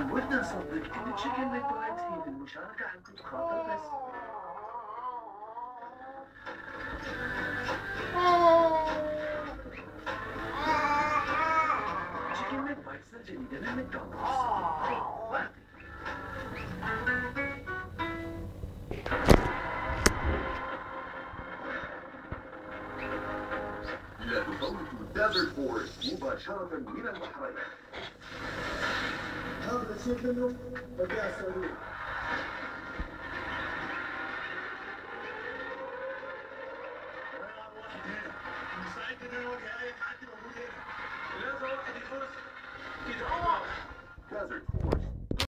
جدا صدقت ان تشيكن ماكدونالدز هي للمشاركة عندكم خاطر بس تشيكن ماك بايتس الجديدة من ماكدونالدز لا تفوت دازرت فورس مباشرة من البحرين Чекину, Подясову. Desert Force.